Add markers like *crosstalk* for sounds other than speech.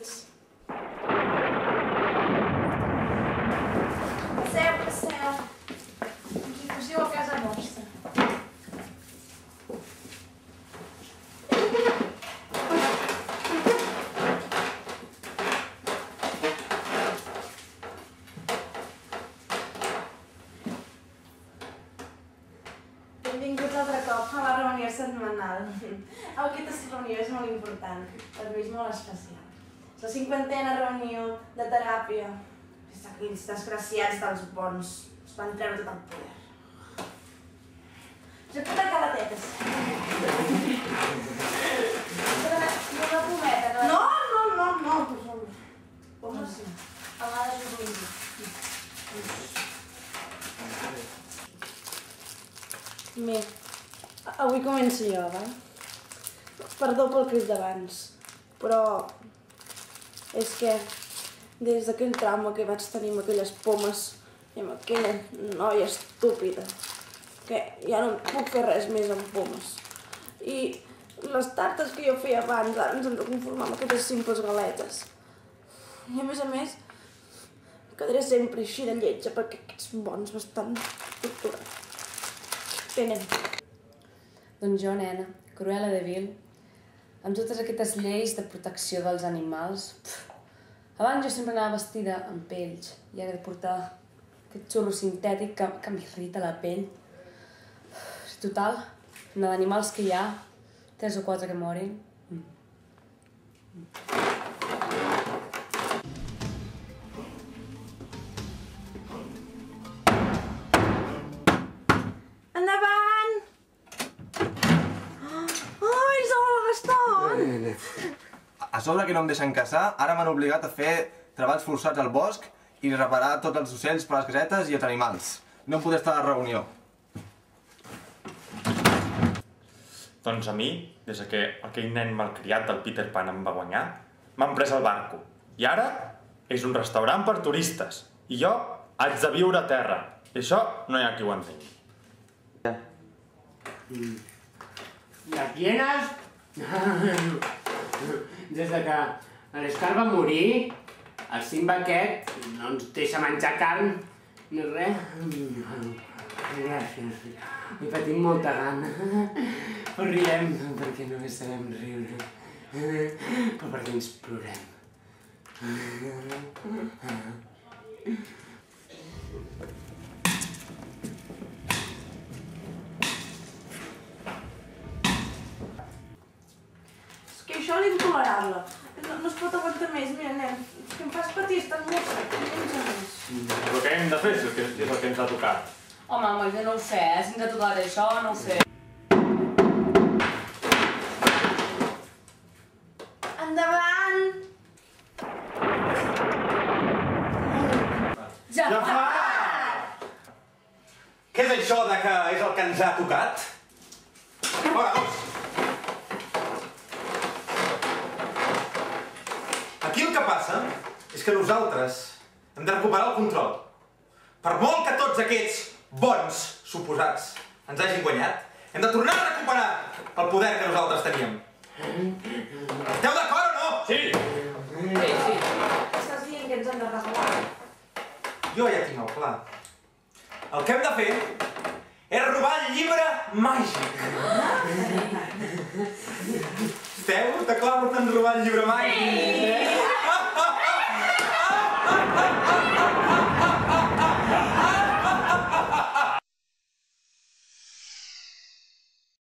benvinguts. Passeu, passeu. Difusió a casa vostra. Benvinguts altre cop a la reunió setmanal. Aquesta reunió és molt important, per mi és molt especial. La cinquantena reunió de teràpia. Aquells desgraciats dels bons es van treure tot el poder. Jo puc tancar la teta, sí. No una pometa, no? No, no, no, no, per favor. Com sí? A vegades ho vull. Bé, avui començo jo, va? Perdó pel crit d'abans, però és que des d'aquell trauma que vaig tenir amb aquelles pomes i amb aquella noia estúpida, que ja no puc fer res més amb pomes. I les tartes que jo feia abans, ara ens hem de conformar amb aquestes simples galetes. I a més a més, quedaré sempre així de lletja perquè aquests bons m'estan torturant. Tenen. Doncs jo, nena, Cruella de Vil, amb totes aquestes lleis de protecció dels animals... Pff, abans jo sempre anava vestida amb pells i ara he de portar aquest xurro sintètic que, que m'irrita la pell. Pff, total, d'animals que hi ha, tres o quatre que morin. Endavant! A sobre que no em deixen caçar, ara m'han obligat a fer treballs forçats al bosc i reparar tots els ocells per les casetes i els animals. No em podré estar a la reunió. Doncs a mi, des que aquell nen malcriat del Peter Pan em va guanyar, m'han pres el barco. I ara és un restaurant per turistes. I jo haig de viure a terra. I això no hi ha qui ho entengui. De quienes? *laughs* Des de que l'Escar va morir, el Simba aquest no ens deixa menjar carn ni res. Gràcies. Hi patim molta gana. Però riem perquè només sabem riure. Però perquè ens plorem. És intolerable. No, no es pot aguantar més, mira, nen. És que em fas patir, estàs molt sec, no menja més. Però què hem de fer si és el que, és el que ens ha tocat? Home, home, jo no ho sé, eh? Si ens ha tocat això, no ho sé. Endavant! Ja, Ja fa! Què és això de que és el que ens ha tocat? Va, doncs. Aquí el que passa és que nosaltres hem de recuperar el control. Per molt que tots aquests bons suposats ens hagin guanyat, hem de tornar a recuperar el poder que nosaltres teníem. Esteu d'acord o no? Sí! Sí, sí. Estàs dient que ens han de regalar. Jo ja tinc el pla. El que hem de fer és robar el llibre màgic. Esteu d'acord en robar el llibre màgic? Sí!